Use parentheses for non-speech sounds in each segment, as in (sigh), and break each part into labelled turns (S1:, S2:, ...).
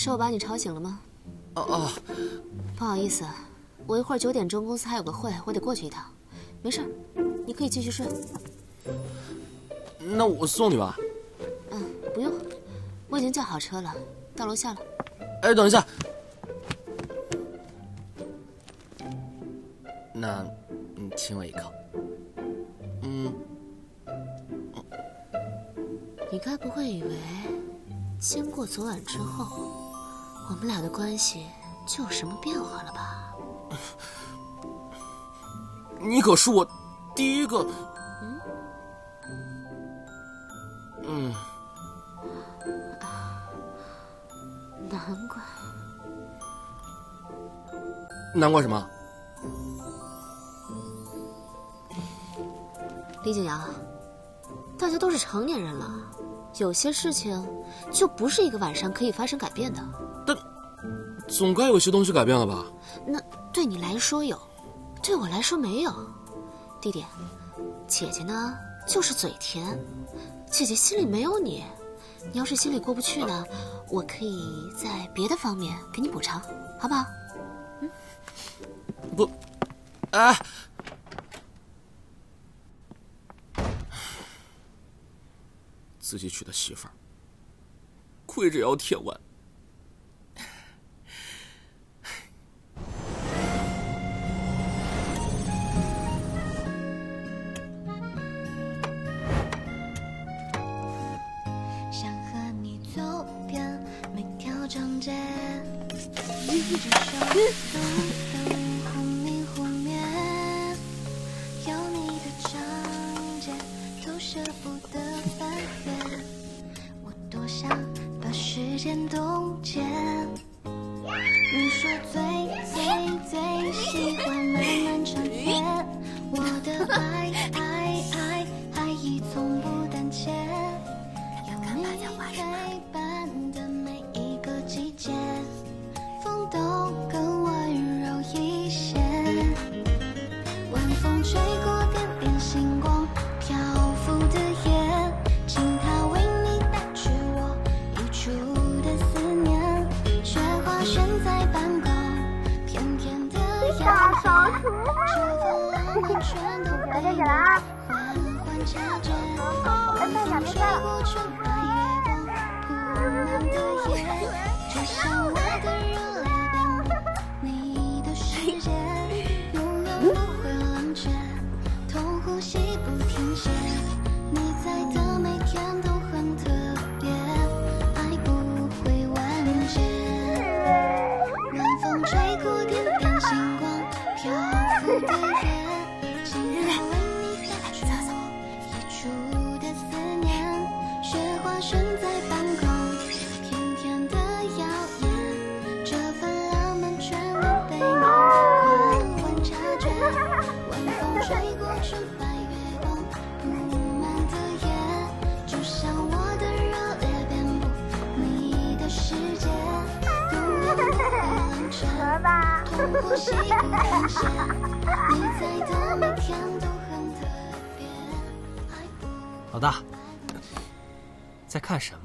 S1: 是我把你吵醒了吗？
S2: 哦哦，
S1: 不好意思，我一会儿九点钟公司还有个会，我得过去一趟。没事，你可以继续睡。
S2: 那我送你吧。
S1: 嗯，不用，我已经叫好车了，到楼下了。
S2: 哎，等一下。那，你亲我一口。嗯。
S1: 你该不会以为，经过昨晚之后，我们俩的关系就有什么变化了吧？
S2: 你可是我第一个。嗯。嗯。
S1: 难怪。
S2: 难怪什么？
S1: 李景阳，大家都是成年人了，有些事情就不是一个晚上可以发生改变的。
S2: 但总该有些东西改变了吧？
S1: 那对你来说有，对我来说没有。弟弟，姐姐呢就是嘴甜，姐姐心里没有你。你要是心里过不去呢，我可以在别的方面给你补偿，好不好？
S2: 嗯。不，哎。自己娶的媳妇儿，跪着也要舔完。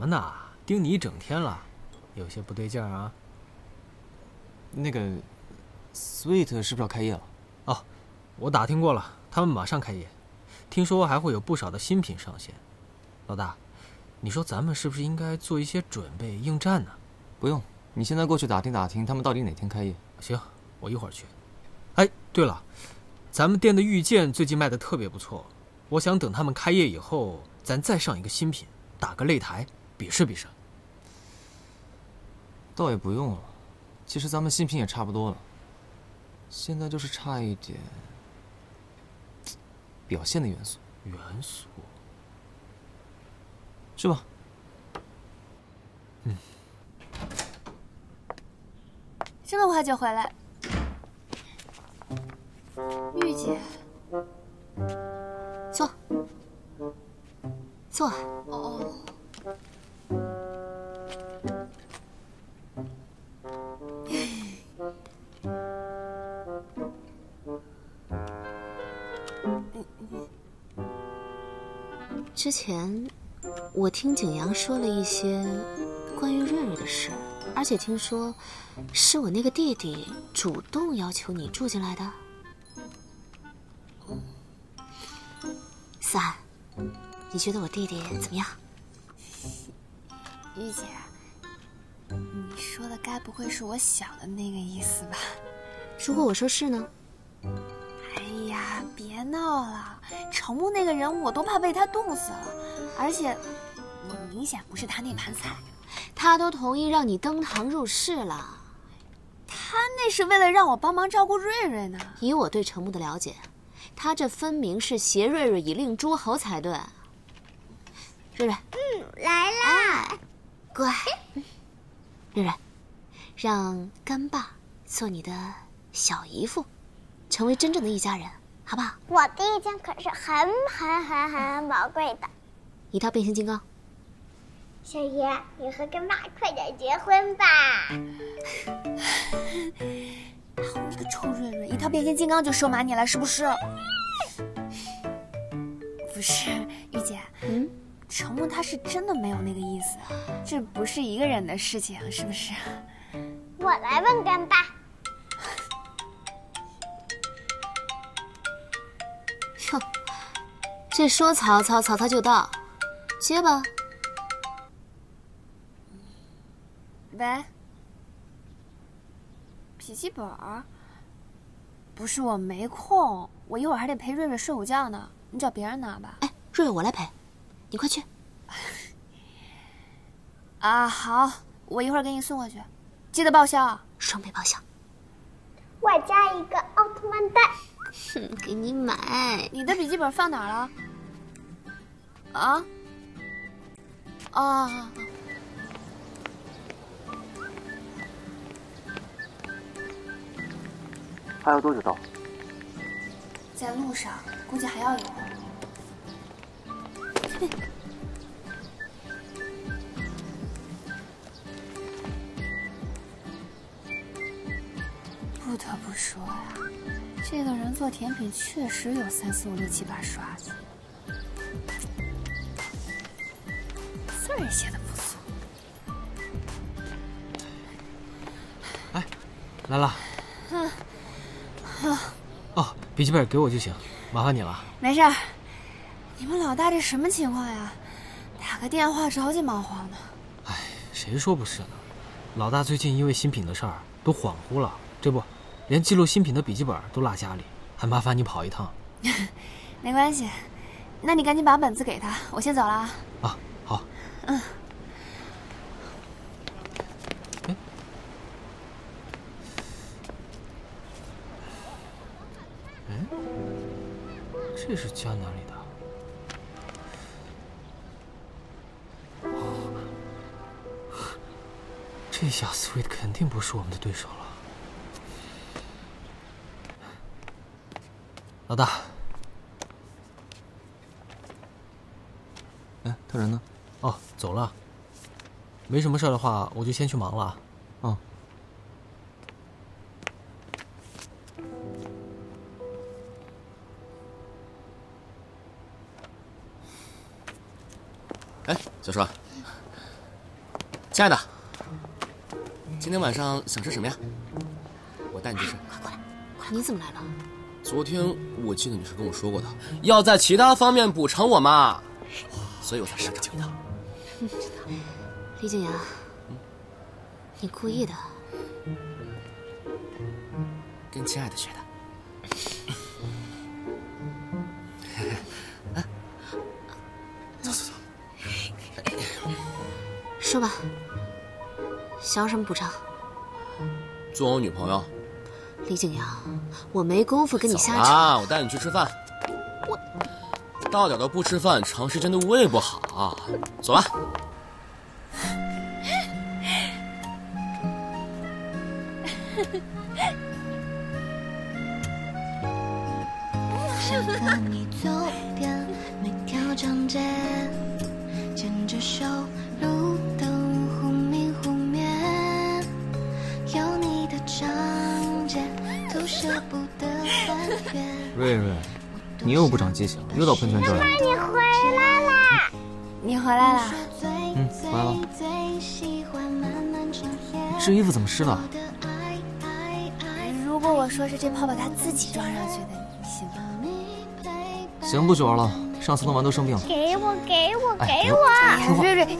S3: 么呢？盯你一整天了，有些不对劲儿啊。
S4: 那个，Sweet 是不是要开业了？
S3: 哦，我打听过了，他们马上开业，听说还会有不少的新品上线。老大，你说咱们是不是应该做一些准备应战呢？
S4: 不用，你现在过去打听打听，他们到底哪天开业？
S3: 行，我一会儿去。哎，对了，咱们店的玉剑最近卖的特别不错，我想等他们开业以后，咱再上一个新品，打个擂台，比试比试。
S4: 倒也不用了，其实咱们新品也差不多了，现在就是差一点表现的元素。
S3: 元素，
S4: 去吧？
S3: 嗯。
S5: 这么快就回来？玉姐，
S1: 坐，坐。哦。之前我听景阳说了一些关于瑞瑞的事。而且听说是我那个弟弟主动要求你住进来的。思涵，你觉得我弟弟怎么样？
S5: 玉姐，你说的该不会是我想的那个意思吧？
S1: 如果我说是呢？
S5: 哎呀，别闹了！程木那个人，我都怕被他冻死了，而且我明显不是他那盘菜。
S1: 他都同意让你登堂入室了，
S5: 他那是为了让我帮忙照顾瑞瑞呢。
S1: 以我对程木的了解，他这分明是挟瑞瑞以令诸侯才对。瑞瑞，嗯
S2: 来啦！
S1: 乖，瑞瑞，让干爸做你的小姨夫，成为真正的一家人，好不好？
S2: 我的意见可是很很很很宝贵的。
S1: 一套变形金刚，
S2: 小爷，你和干爸快点结婚吧！
S5: 好你个臭瑞瑞，一套变形金刚就收买你了是不是？不是，玉姐，
S1: 嗯，
S5: 程木他是真的没有那个意思，这不是一个人的事情，是不是？
S2: 我来问干爸。
S1: 哟，这说曹操，曹操就到，接吧。
S5: 喂，笔记本儿？不是我没空，我一会儿还得陪瑞瑞睡午觉呢。你找别人拿吧。
S1: 哎，瑞瑞，我来陪，你快去。
S5: 啊，好，我一会儿给你送过去，记得报销啊。
S1: 双倍报销，
S2: 外加一个奥特曼蛋。
S1: 哼，给你买。
S5: 你的笔记本放哪儿了？啊？啊。
S6: 还要多久到？
S5: 在路上，估计还要一会儿。(laughs) 不得不说呀，这个人做甜品确实有三四五六七八刷子，字儿也写的不错。
S3: 哎来了。哦，笔记本给我就行，麻烦你了。
S5: 没事儿，你们老大这什么情况呀？打个电话着急忙慌的。
S3: 哎谁说不是呢？老大最近因为新品的事儿都恍惚了，这不，连记录新品的笔记本都落家里，还麻烦你跑一趟 (laughs)
S5: 没关系，那你赶紧把本子给他，我先走了啊。
S3: 啊。好，
S5: 嗯。
S3: 这是家哪里的？哦，这下 Sweet 肯定不是我们的对手了。老大，
S4: 哎，他人呢？
S3: 哦，走了。没什么事的话，我就先去忙了啊。
S4: 嗯。
S7: 哎，小双，亲爱的，今天晚上想吃什么呀？我带你去吃。
S1: 快过来你怎么来了？
S7: 昨天我记得你是跟我说过的，要在其他方面补偿我嘛，所以我才上找你的。
S1: 李景阳，你故意的。
S7: 跟亲爱的学的。(laughs) 走走走。
S1: 说吧，想要什么补偿？
S7: 做我女朋友。
S1: 李景阳，我没工夫跟你瞎扯。
S7: 啊，我带你去吃饭。我到点都不吃饭，长时间对胃不好。走吧。
S2: 想和你走遍每条长街，牵着手，
S4: 瑞瑞，你又不长记性，又到喷泉这儿来。
S2: 你回来啦！
S5: 你回来啦？
S4: 嗯回来了这衣服怎么湿了？
S5: 如果我说是这泡泡他自己装上去的，你信吗？
S4: 行，不许玩了。上次弄完都生病了。
S8: 给我，给我，
S4: 哎
S8: 给我！
S5: 瑞瑞，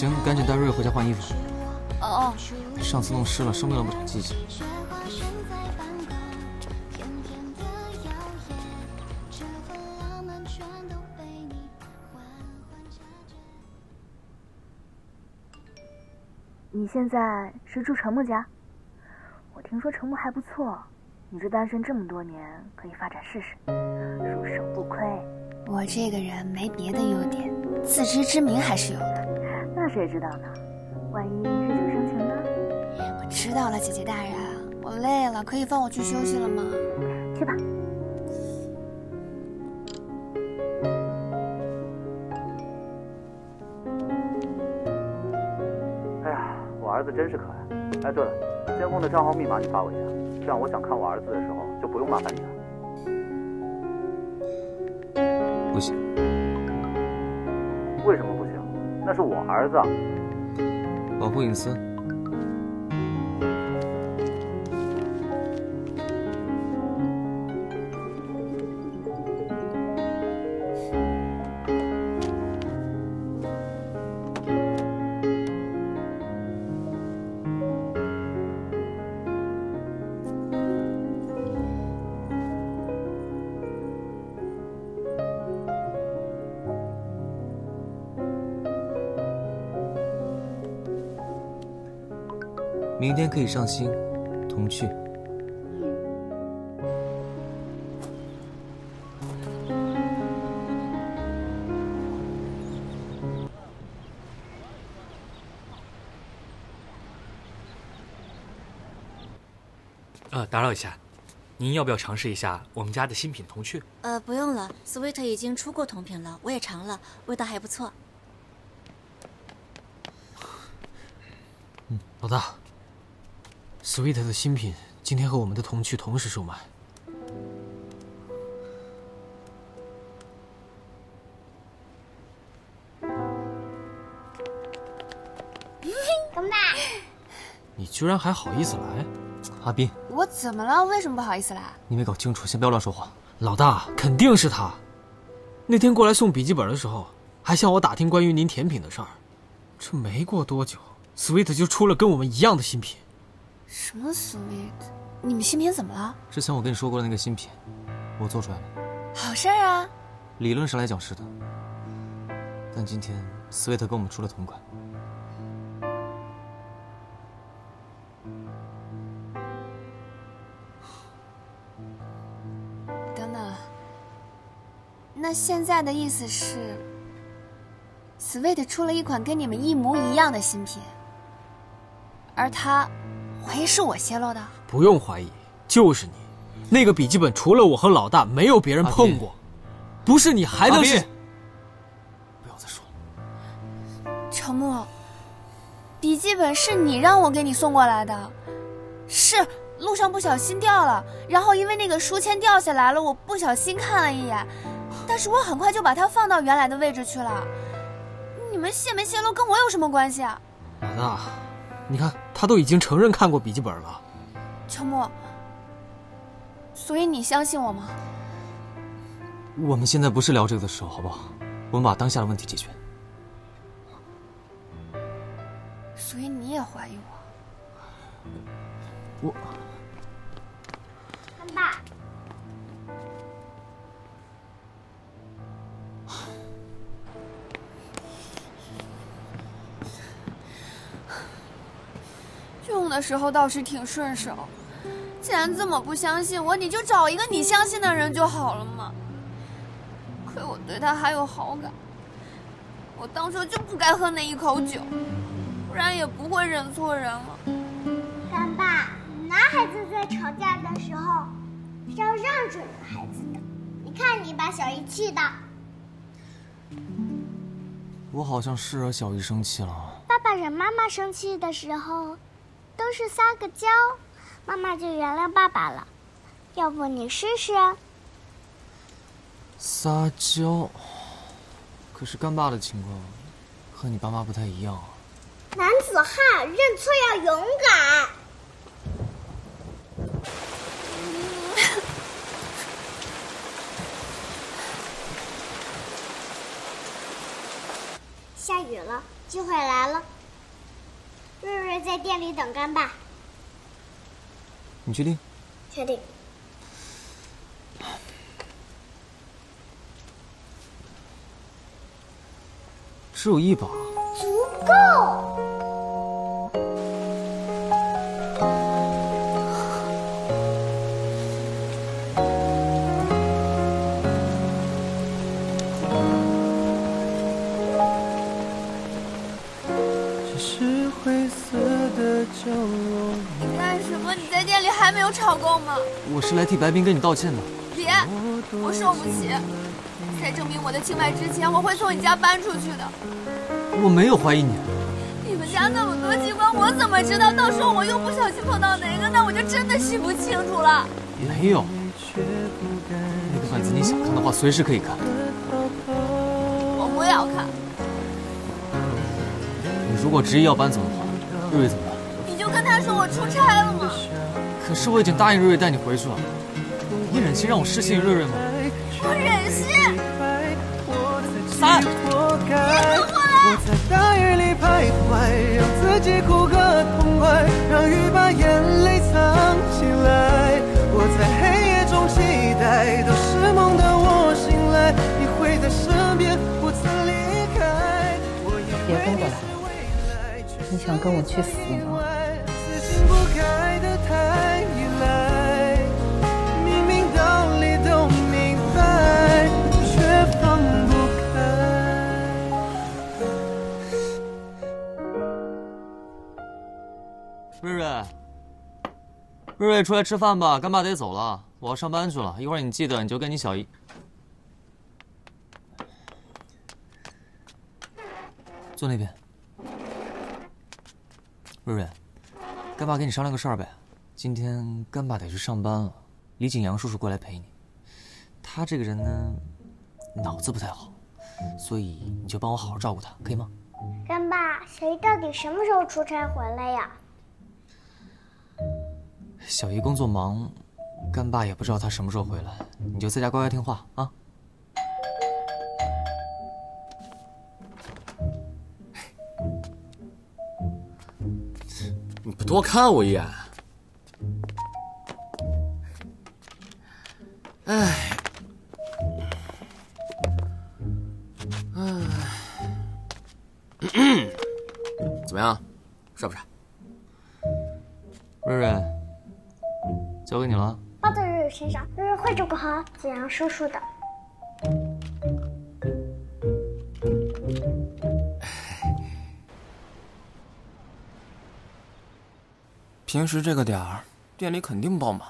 S4: 行，赶紧带瑞瑞回家换衣服。
S5: 哦哦，
S4: 上次弄湿了，生病了不长记性。
S8: 雪花悬在半空，甜甜的谣言，这份浪漫全都被你缓缓察觉。
S9: 你现在是住陈木家？我听说陈木还不错，你这单身这么多年，可以发展试试，入手不亏。
S5: 我这个人没别的优点，自知之明还是有的。
S9: 那谁知道呢？万一日久生情呢？
S5: 我知道了，姐姐大人，我累了，可以放我去休息了吗？
S9: 去吧。
S10: 哎呀，我儿子真是可爱。哎，对了，监控的账号密码你发我一下，这样我想看我儿子的时候就不用麻烦你了。
S4: 不行，
S10: 为什么？那是我儿子。
S4: 保护隐私。天可以上新，童趣。
S11: 呃，打扰一下，您要不要尝试一下我们家的新品童趣？
S12: 呃，不用了，Sweet 已经出过同品了，我也尝了，味道还不错。
S3: 老大，Sweet 的新品今天和我们的童趣同时售卖。
S8: 干爸，
S3: 你居然还好意思来？
S4: 阿斌，
S5: 我怎么了？为什么不好意思来？
S4: 你没搞清楚，先不要乱说话。
S3: 老大，肯定是他。那天过来送笔记本的时候，还向我打听关于您甜品的事儿。这没过多久，Sweet 就出了跟我们一样的新品。
S5: 什么 sweet？你们新品怎么了？
S4: 之前我跟你说过的那个新品，我做出来了。
S5: 好事儿啊！
S4: 理论上来讲是的，但今天 Sweet 跟我们出了同款。
S5: 等等，那现在的意思是，Sweet 出了一款跟你们一模一样的新品，而他怀疑是我泄露的。
S3: 不用怀疑，就是你。那个笔记本除了我和老大，没有别人碰过。不是你还能是？
S4: 不要再说了。
S5: 程木，笔记本是你让我给你送过来的，是路上不小心掉了，然后因为那个书签掉下来了，我不小心看了一眼，但是我很快就把它放到原来的位置去了。你们泄没泄露跟我有什么关系啊？
S3: 老大，你看他都已经承认看过笔记本了。
S5: 乔木，所以你相信我吗？
S4: 我们现在不是聊这个的时候，好不好？我们把当下的问题解决。
S5: 所以你也怀疑我？
S4: 我
S5: 的时候倒是挺顺手，既然这么不相信我，你就找一个你相信的人就好了嘛。亏我对他还有好感，我当初就不该喝那一口酒，不然也不会认错人了。
S8: 干爸，男孩子在吵架的时候是要让着女孩子的。你看你把小姨气的。
S4: 我好像是惹小姨生气了。
S8: 爸爸惹妈妈生气的时候，都是撒个娇，妈妈就原谅爸爸了。要不你试试？
S4: 撒娇。可是干爸的情况和你爸妈不太一样啊。
S13: 男子汉认错要勇敢。(laughs) 下雨了，机会来了。瑞瑞在店里等干爸。
S4: 你确定？
S13: 确定。
S4: 只有一把。我是来替白冰跟你道歉的。
S5: 别，我受不起。在证明我的清白之前，我会从你家搬出去的。
S4: 我没有怀疑你。
S5: 你们家那么多机关，我怎么知道？到时候我又不小心碰到哪个，那我就真的洗不清楚了。
S4: 没有。那个本子你想看的话，随时可以看。
S5: 我不要看。
S4: 你如果执意要搬走的话，瑞瑞怎么办？
S5: 你就跟他说我出差了吗？
S4: 可是我已经答应瑞瑞带你回去了。你忍心让我失信于瑞瑞吗？
S5: 我忍心。
S4: 三。
S14: 我在大雨里徘徊，让自己哭个痛快，让雨把眼泪藏起来。我在黑夜中期待，都是梦的我醒来，你会在身边，不曾离开。
S15: 别跟过来。你想跟我去死吗？
S4: 瑞瑞，出来吃饭吧，干爸得走了，我要上班去了。一会儿你记得，你就跟你小姨坐那边。瑞瑞，干爸跟你商量个事儿呗。今天干爸得去上班了，李景阳叔叔过来陪你。他这个人呢，脑子不太好，所以你就帮我好好照顾他，可以吗？
S13: 干爸，小姨到底什么时候出差回来呀？
S4: 小姨工作忙，干爸也不知道她什么时候回来，你就在家乖乖听话啊。
S2: 你不多看我一眼？哎，哎，(clears throat) 怎么样，帅不帅？
S4: 瑞瑞，交给你了。
S13: 包在瑞瑞身上，瑞瑞会照顾好子阳叔叔的。
S4: 平时这个点儿，店里肯定爆满。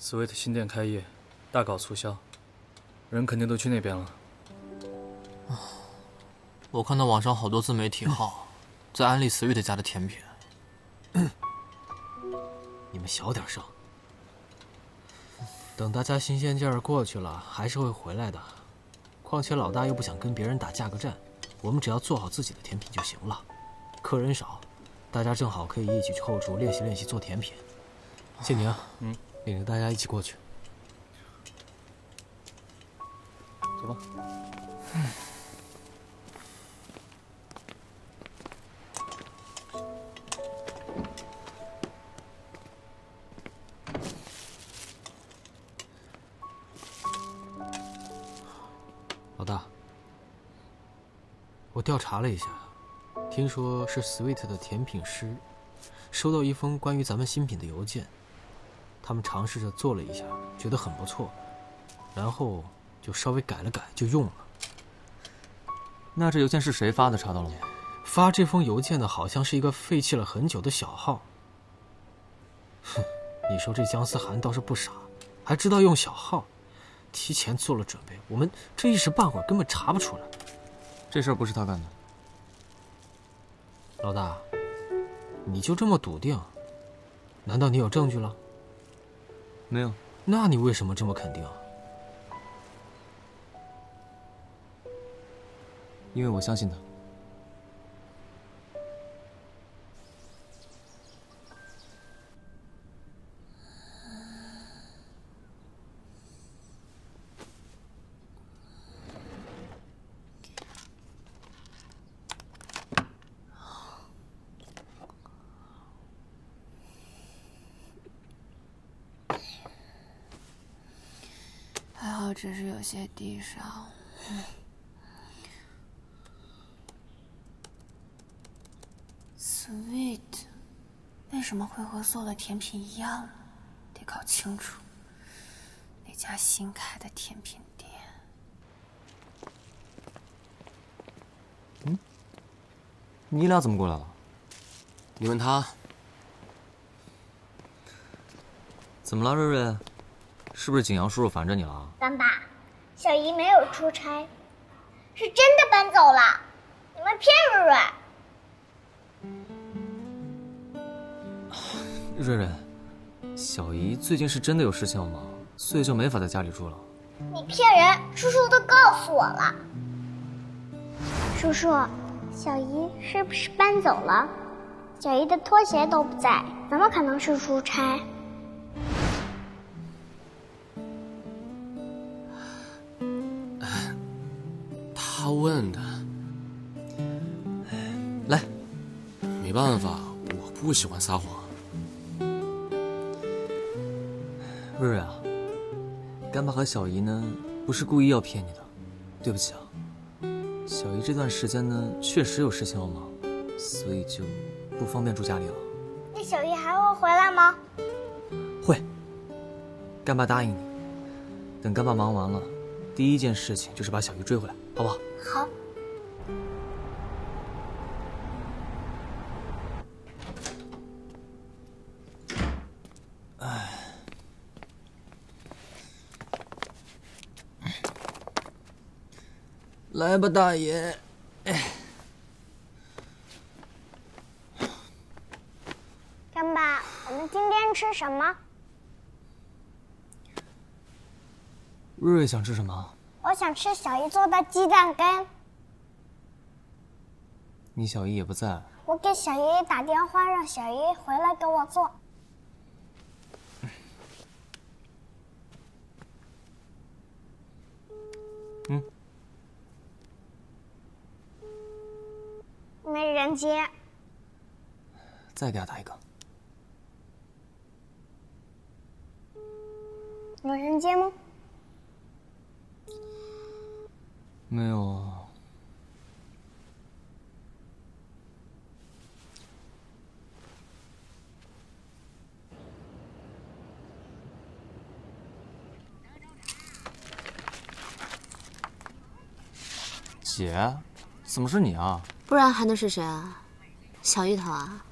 S11: Sweet 新店开业，大搞促销，人肯定都去那边了。
S3: 我看到网上好多自媒体号在安利 Sweet 家的甜品。(laughs) 你们小点声。等大家新鲜劲儿过去了，还是会回来的。况且老大又不想跟别人打价格战，我们只要做好自己的甜品就行了。客人少。大家正好可以一起去后厨练习练习做甜品。谢宁，嗯，领着大家一起过去。
S11: 走吧。
S3: 老 (laughs) 查了一下。听说是 Sweet 的甜品师收到一封关于咱们新品的邮件，他们尝试着做了一下，觉得很不错，然后就稍微改了改就用了。
S4: 那这邮件是谁发的？查到了吗？
S3: 发这封邮件的好像是一个废弃了很久的小号。哼，你说这姜思涵倒是不傻，还知道用小号，提前做了准备，我们这一时半会儿根本查不出来。
S4: 这事儿不是他干的。
S3: 老大你就这么笃定？难道你有证据了？
S4: 没有。
S3: 那你为什么这么肯定？
S4: 因为我相信他。
S5: 还好只是有些低烧。Sweet，为什么会和所有的甜品一样呢？得搞清楚。那家新开的甜品店，
S4: 你俩怎么过来了？
S2: 你问他。
S4: 怎么了，瑞瑞？是不是景阳叔叔烦着你了？
S13: 干爸，小姨没有出差，是真的搬走了。你们骗瑞瑞。(sniffs)
S4: 瑞瑞，小姨最近是真的有事情要忙，所以就没法在家里住了。
S13: 你骗人！叔叔都告诉我了。叔叔，小姨是不是搬走了？小姨的拖鞋都不在，怎么可能是出差？
S2: 办法，我不喜欢撒谎。
S4: 瑞瑞啊，干爸和小姨呢，不是故意要骗你的，对不起啊。小姨这段时间呢，确实有事情要忙，所以就不方便住家里了。
S13: 那小姨还会回来吗？
S4: 会。干爸答应你，等干爸忙完了，第一件事情就是把小姨追回来，好不好？
S13: 好。
S4: 来吧，大爷。
S13: 干爸，我们今天吃什么？
S4: 瑞瑞想吃什么？
S13: 我想吃小姨做的鸡蛋羹。
S4: 你小姨也不在，
S13: 我给小姨打电话，让小姨回来给我做。
S4: 嗯。
S13: 没人接。
S4: 再给他打一个。
S13: 有人接吗？
S4: 没有啊。姐，怎么是你啊？
S1: 不然还能是谁啊？小芋头啊！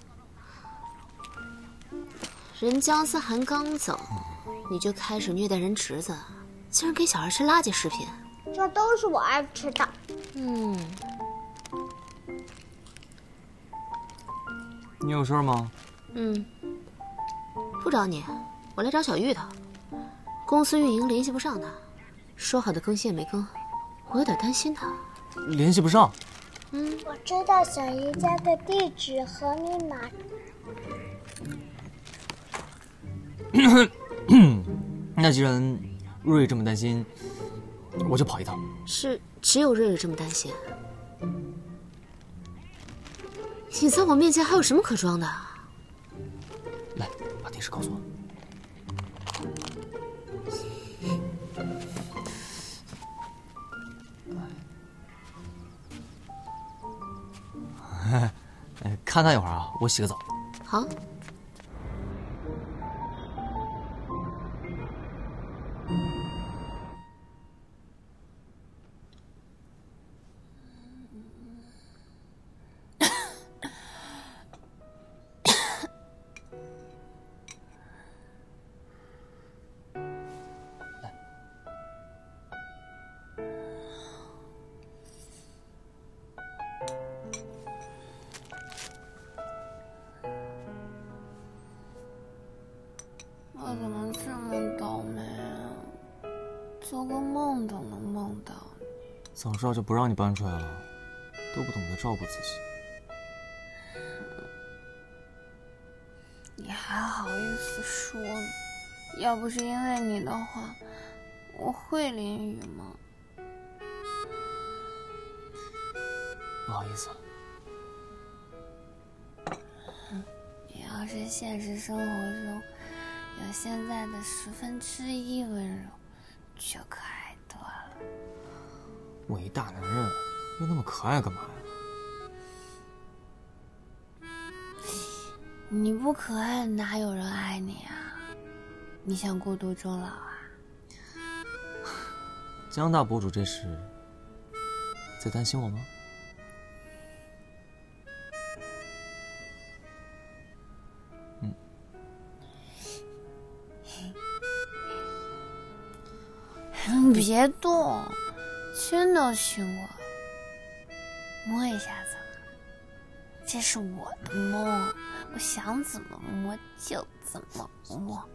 S1: 人姜思涵刚走，你就开始虐待人侄子，竟然给小孩吃垃圾食品。
S13: 这都是我爱吃的。
S1: 嗯，
S4: 你有事吗？
S1: 嗯，不找你，我来找小芋头。公司运营联系不上他，说好的更新也没更，我有点担心他。
S4: 联系不上。
S13: 嗯，我知道小姨家的地址和密码。(coughs)
S4: 那既然瑞瑞这么担心，我就跑一趟。
S1: 是只有瑞瑞这么担心？你在我面前还有什么可装的？
S4: 来，把地址告诉我。看他一会儿啊，我洗个澡。
S1: 好。
S4: 早知道就不让你搬出来了。都不懂得照顾自己。
S5: 你还好意思说？要不是因为你的话，我会淋雨吗？
S4: 不好意思。
S5: 你要是现实生活中有现在的十分之一温柔，就可爱。
S4: 我一大男人，又那么可爱干嘛呀？
S5: 你不可爱，哪有人爱你啊？你想孤独终老啊？(laughs)
S4: 江大博主这是在担心我吗？(laughs)
S5: 别动，亲都亲我，摸一下子。这是我的梦，我想怎么摸就怎么摸。